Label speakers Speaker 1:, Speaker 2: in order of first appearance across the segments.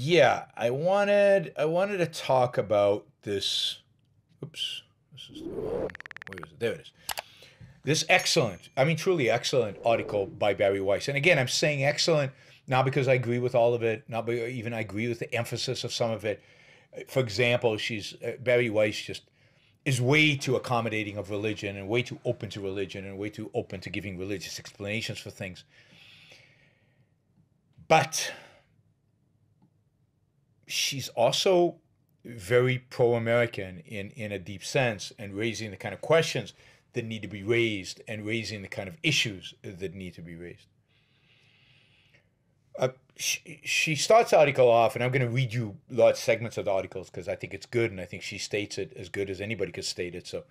Speaker 1: yeah, I wanted I wanted to talk about this. Oops, this is the wrong. Where is it? There it is. This excellent, I mean, truly excellent article by Bari Weiss. And again, I'm saying excellent not because I agree with all of it, not because even I agree with the emphasis of some of it. For example, she's uh, Bari Weiss just is way too accommodating of religion and way too open to religion and way too open to giving religious explanations for things. But she's also very pro-American in in a deep sense and raising the kind of questions that need to be raised and raising the kind of issues that need to be raised. Uh, she, she starts the article off, and I'm going to read you large segments of the articles because I think it's good, and I think she states it as good as anybody could state it. So,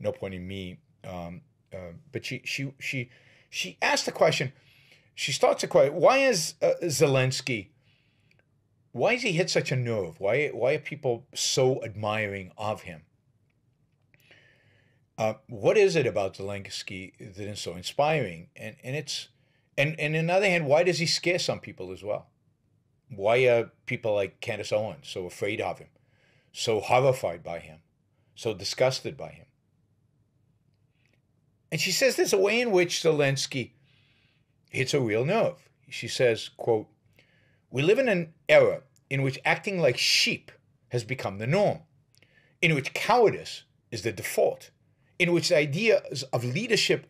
Speaker 1: no point in me. Um, uh, but she she she she asked the question. She starts a question: Why is uh, Zelensky? Why has he hit such a nerve? Why why are people so admiring of him? Uh, what is it about Zelensky that is so inspiring? And and it's and and on the other hand, why does he scare some people as well? Why are people like Candace Owens so afraid of him, so horrified by him, so disgusted by him? And she says there's a way in which Zelensky hits a real nerve. She says, quote, We live in an era in which acting like sheep has become the norm, in which cowardice is the default, in which the ideas of leadership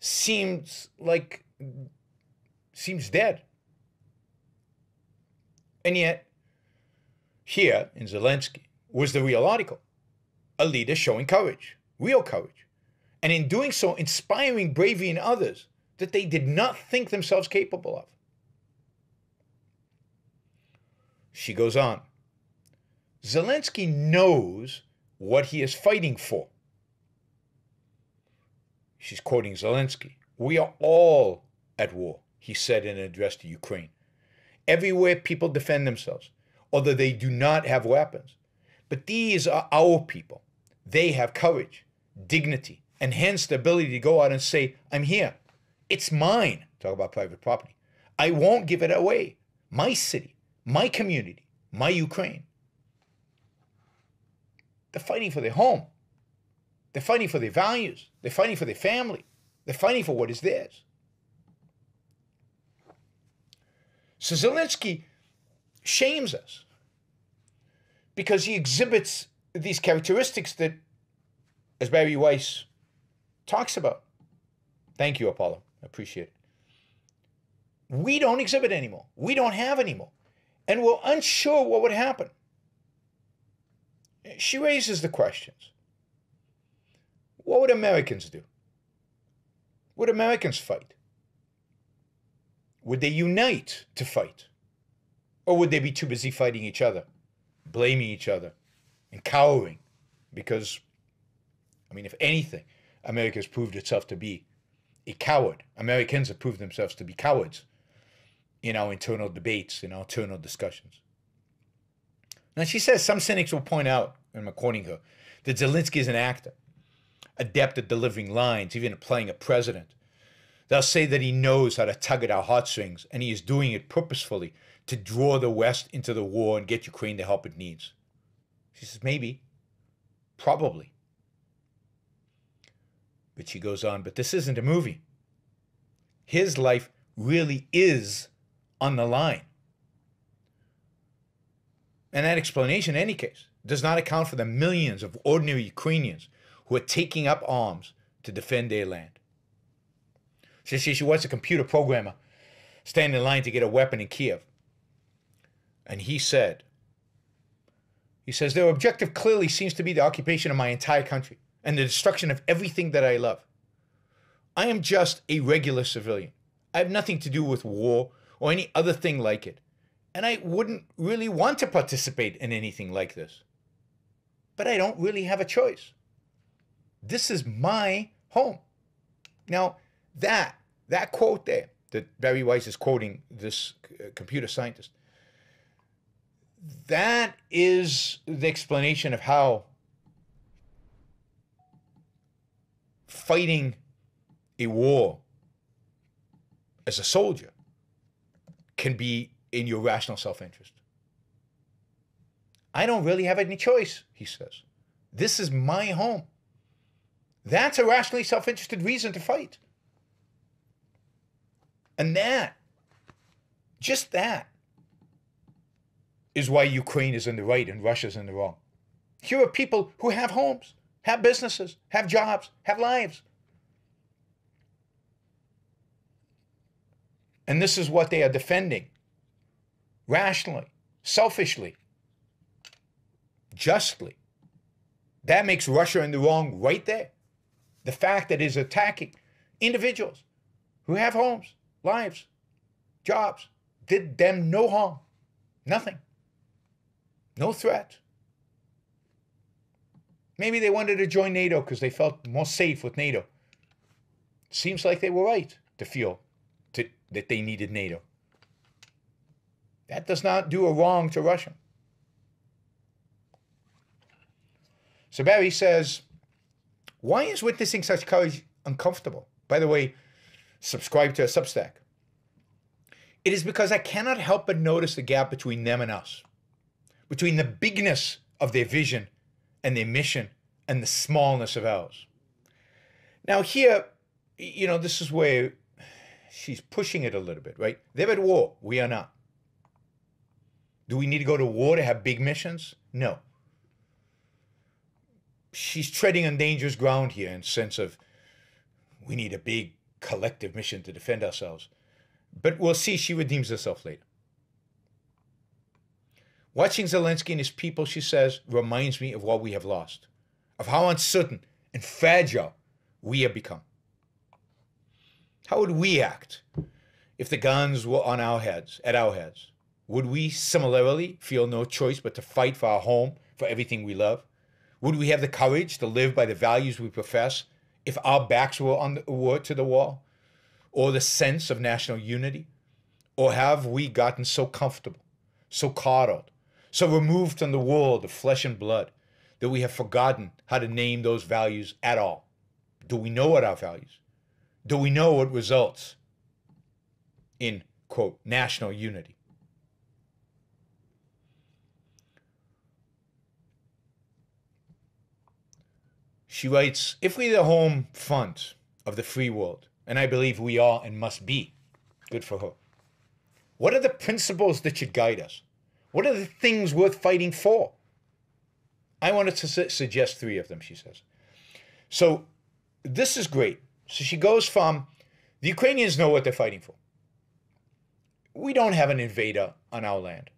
Speaker 1: seems like seems dead. And yet, here in Zelensky was the real article. A leader showing courage, real courage. And in doing so, inspiring bravery in others that they did not think themselves capable of. She goes on. Zelensky knows what he is fighting for. She's quoting Zelensky. We are all at war, he said in an address to Ukraine. Everywhere people defend themselves, although they do not have weapons. But these are our people. They have courage, dignity, and hence the ability to go out and say, I'm here. It's mine. Talk about private property. I won't give it away. My city, my community, my Ukraine. They're fighting for their home. They're fighting for their values. They're fighting for their family. They're fighting for what is theirs. So Zelensky shames us because he exhibits these characteristics that, as Bari Weiss talks about. Thank you, Apollo. I appreciate it. We don't exhibit anymore. We don't have anymore. And we're unsure what would happen. She raises the questions. What would Americans do? Would Americans fight? Would they unite to fight? Or would they be too busy fighting each other, blaming each other, and cowering? Because, I mean, if anything, America has proved itself to be a coward. Americans have proved themselves to be cowards in our internal debates, in our internal discussions. Now, she says some cynics will point out, and I'm quoting her, that Zelensky is an actor adept at delivering lines, even at playing a president. They'll say that he knows how to tug at our heartstrings, and he is doing it purposefully to draw the West into the war and get Ukraine the help it needs. She says, maybe, probably. But she goes on, but this isn't a movie. His life really is on the line. And that explanation, in any case, does not account for the millions of ordinary Ukrainians who are taking up arms to defend their land. She says she was a computer programmer standing in line to get a weapon in Kiev. And he said, he says, their objective clearly seems to be the occupation of my entire country and the destruction of everything that I love. I am just a regular civilian. I have nothing to do with war or any other thing like it. And I wouldn't really want to participate in anything like this. But I don't really have a choice. This is my home. Now, that that quote there that Bari Weiss is quoting this computer scientist, that is the explanation of how fighting a war as a soldier can be in your rational self-interest. I don't really have any choice, he says. This is my home. That's a rationally self interested reason to fight. And that, just that, is why Ukraine is in the right and Russia's in the wrong. Here are people who have homes, have businesses, have jobs, have lives. And this is what they are defending rationally, selfishly, justly. That makes Russia in the wrong right there. The fact that it is attacking individuals who have homes, lives, jobs, did them no harm, nothing, no threat. Maybe they wanted to join NATO because they felt more safe with NATO. Seems like they were right to feel that they needed NATO. That does not do a wrong to Russia. So Bari says, why is witnessing such courage uncomfortable? By the way, subscribe to a Substack. It is because I cannot help but notice the gap between them and us, between the bigness of their vision and their mission and the smallness of ours. Now, here, you know, this is where she's pushing it a little bit, right? They're at war. We are not. Do we need to go to war to have big missions? No. She's treading on dangerous ground here in sense of we need a big collective mission to defend ourselves. But we'll see she redeems herself later. Watching Zelensky and his people, she says, reminds me of what we have lost, of how uncertain and fragile we have become. How would we act if the guns were on our heads, at our heads? Would we similarly feel no choice but to fight for our home, for everything we love? Would we have the courage to live by the values we profess if our backs were, on the, were to the wall? Or the sense of national unity? Or have we gotten so comfortable, so coddled, so removed from the world of flesh and blood that we have forgotten how to name those values at all? Do we know what our values? Do we know what results in, quote, national unity? She writes If we the home front of the free world, and I believe we are and must be, good for her, what are the principles that should guide us? What are the things worth fighting for? I wanted to su- suggest three of them, she says. So this is great. So she goes from the Ukrainians know what they're fighting for. We don't have an invader on our land.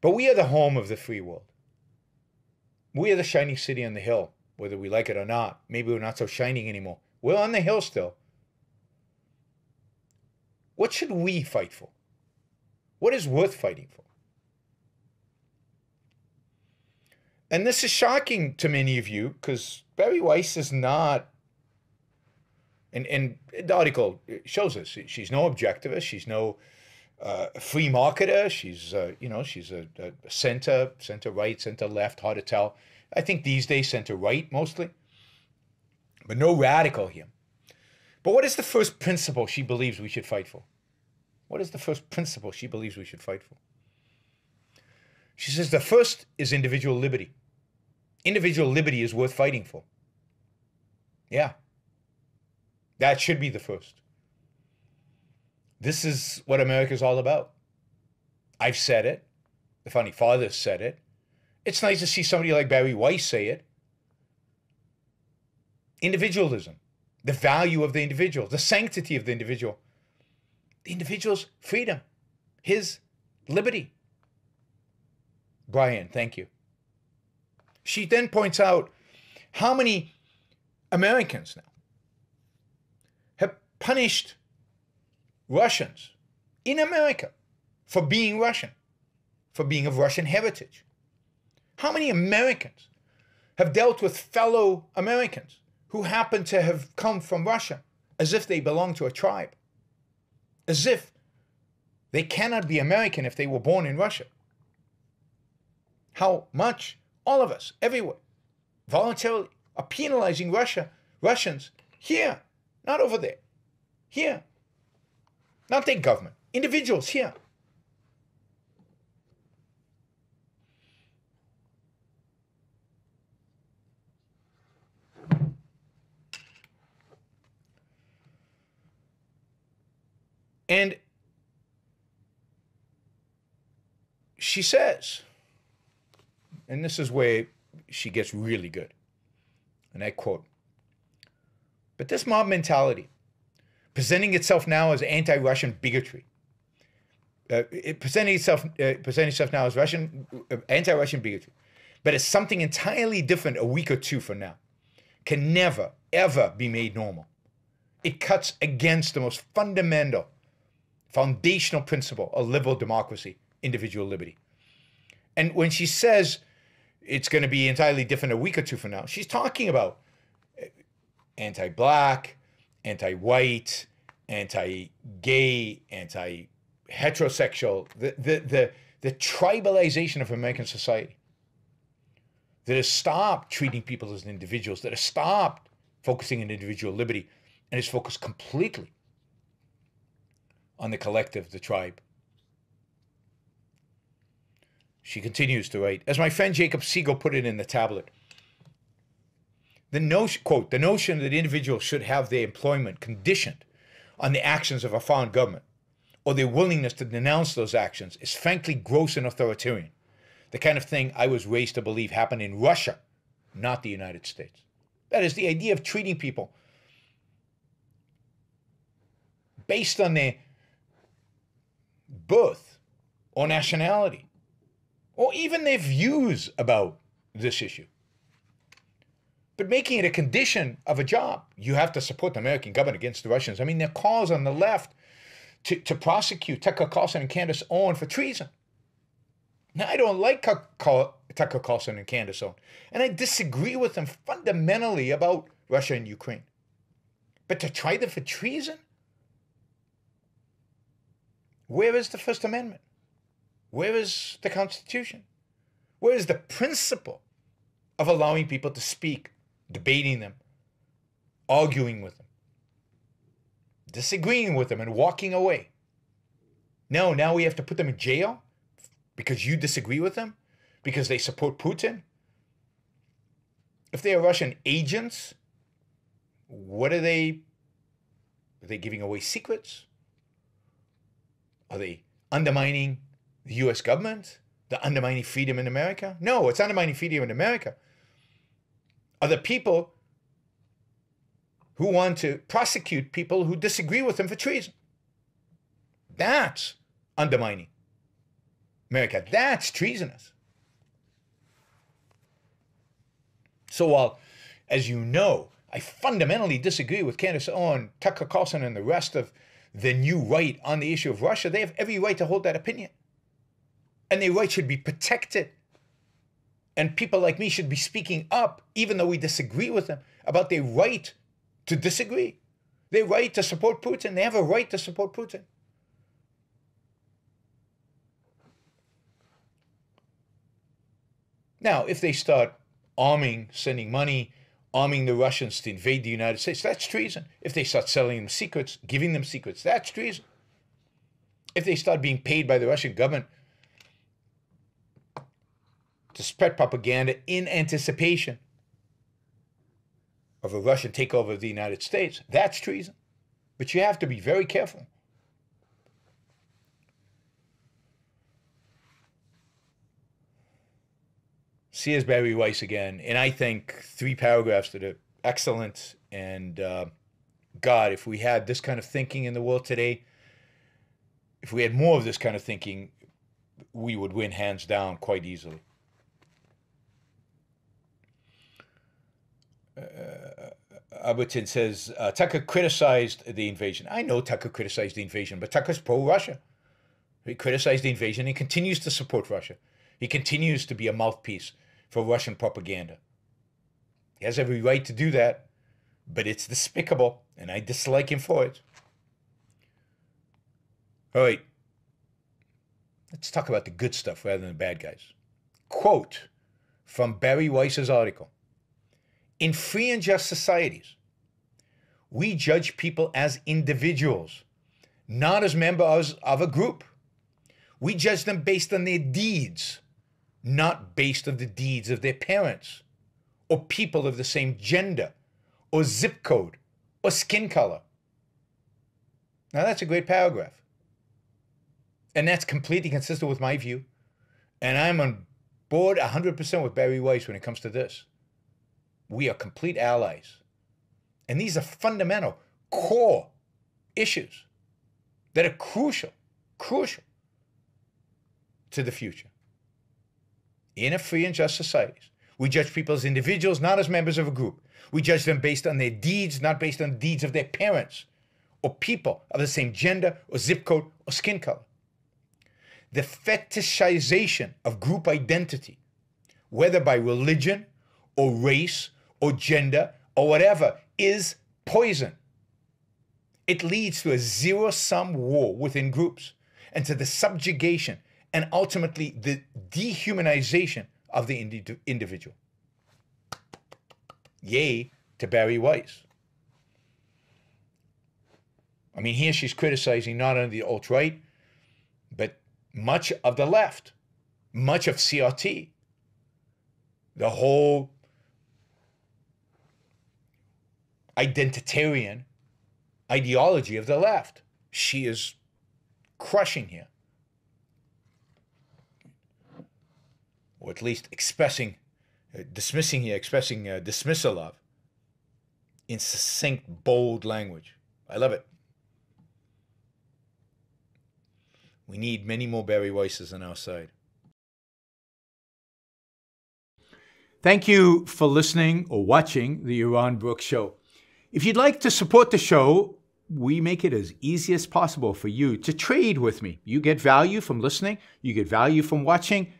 Speaker 1: But we are the home of the free world. We are the shining city on the hill, whether we like it or not. Maybe we're not so shining anymore. We're on the hill still. What should we fight for? What is worth fighting for? And this is shocking to many of you because Bari Weiss is not, and, and the article shows us, she's no objectivist, she's no uh, free marketer. She's uh, you know she's a, a, center, center right, center left. Hard to tell. I think these days center right mostly, but no radical here. But what is the first principle she believes we should fight for? What is the first principle she believes we should fight for? She says the first is individual liberty. Individual liberty is worth fighting for. Yeah. That should be the first. This is what America is all about. I've said it. The Founding Fathers said it. It's nice to see somebody like Bari Weiss say it. Individualism, the value of the individual, the sanctity of the individual, the individual's freedom, his liberty. Brian, thank you. She then points out how many Americans now punished Russians in America for being Russian, for being of Russian heritage. How many Americans have dealt with fellow Americans who happen to have come from Russia as if they belong to a tribe, as if they cannot be American if they were born in Russia? How much all of us, everywhere, voluntarily are penalizing Russia, Russians here, not over there, here. Not their government, individuals here. And she says, and this is where she gets really good, and I quote, but this mob mentality, presenting itself now as anti-Russian bigotry, uh, it presenting itself uh, presenting itself now as Russian uh, anti-Russian bigotry, but it's something entirely different a week or two from now, can never ever be made normal. It cuts against the most fundamental, foundational principle of liberal democracy, individual liberty. And when she says it's going to be entirely different a week or two from now, she's talking about uh, anti-black, anti-white, anti-gay, anti-heterosexual, the, the, the, the tribalization of American society that has stopped treating people as individuals, that has stopped focusing on individual liberty, and is focused completely on the collective, the tribe. She continues to write, as my friend Jacob Siegel put it in the tablet, the notion, quote, the notion that individuals should have their employment conditioned on the actions of a foreign government or their willingness to denounce those actions is frankly gross and authoritarian. The kind of thing I was raised to believe happened in Russia, not the United States. That is the idea of treating people based on their birth or nationality or even their views about this issue. But making it a condition of a job, you have to support the American government against the Russians. I mean, there are calls on the left to, to prosecute Tucker Carlson and Candace Owen for treason. Now, I don't like Tucker Carlson and Candace Owen, and I disagree with them fundamentally about Russia and Ukraine. But to try them for treason? Where is the First Amendment? Where is the Constitution? Where is the principle of allowing people to speak, debating them, arguing with them, disagreeing with them, and walking away? No, now we have to put them in jail because you disagree with them? Because they support Putin? If they are Russian agents, what are they? Are they giving away secrets? Are they undermining the US government? The undermining freedom in America? No, it's undermining freedom in America. Are the people who want to prosecute people who disagree with them for treason? That's undermining America. That's treasonous. So while, as you know, I fundamentally disagree with Candace Owen, Tucker Carlson, and the rest of the new right on the issue of Russia, they have every right to hold that opinion. And their right should be protected. And people like me should be speaking up, even though we disagree with them, about their right to disagree. Their right to support Putin. They have a right to support Putin. Now, if they start arming, sending money, arming the Russians to invade the United States, that's treason. If they start selling them secrets, giving them secrets, that's treason. If they start being paid by the Russian government to spread propaganda in anticipation of a Russian takeover of the United States, that's treason. But you have to be very careful. C.S. Bari Weiss again, and I think three paragraphs that are excellent. And uh, God, if we had this kind of thinking in the world today, if we had more of this kind of thinking, we would win hands down quite easily. Albertin says uh, Tucker criticized the invasion. I know Tucker criticized the invasion, but Tucker's pro Russia. He criticized the invasion. He continues to support Russia. He continues to be a mouthpiece for Russian propaganda. He has every right to do that, but it's despicable, and I dislike him for it. All right, let's talk about the good stuff rather than the bad guys. Quote from Bari Weiss's article In free and just societies, we judge people as individuals, not as members of a group. We judge them based on their deeds not based on the deeds of their parents, or people of the same gender, or zip code, or skin color. Now, that's a great paragraph. And that's completely consistent with my view. And I'm on board 100% with Bari Weiss when it comes to this. We are complete allies. And these are fundamental, core issues that are crucial, crucial to the future. In a free and just society, we judge people as individuals, not as members of a group. We judge them based on their deeds, not based on the deeds of their parents or people of the same gender or zip code or skin color. The fetishization of group identity, whether by religion or race or gender or whatever, is poison. It leads to a zero sum war within groups and to the subjugation and ultimately the dehumanization of the indi- individual. Yay to Bari Weiss. I mean, here she's criticizing not only the alt right, but much of the left, much of CRT, the whole identitarian ideology of the left. She is crushing here. Or at least expressing, uh, dismissing here, expressing uh, dismissal of in succinct, bold language. I love it. We need many more Bari Weisses on our side. Thank you for listening or watching the Yaron Brook Show. If you'd like to support the show, we make it as easy as possible for you to trade with me. You get value from listening, you get value from watching.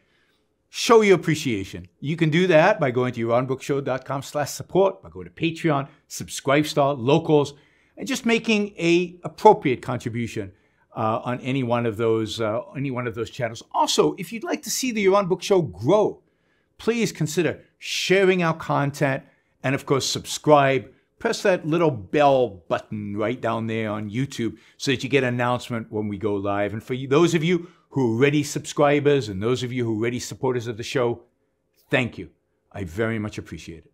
Speaker 1: Show your appreciation. You can do that by going to yaronbrookshow.com slash support, by going to Patreon, subscribe Subscribestar, Locals, and just making a appropriate contribution uh, on any one of those uh, any one of those channels. Also, if you'd like to see the Yaron Brook Show grow, please consider sharing our content and, of course, subscribe. Press that little bell button right down there on YouTube so that you get an announcement when we go live. And for those of you who are already subscribers and those of you who are already supporters of the show, thank you. I very much appreciate it.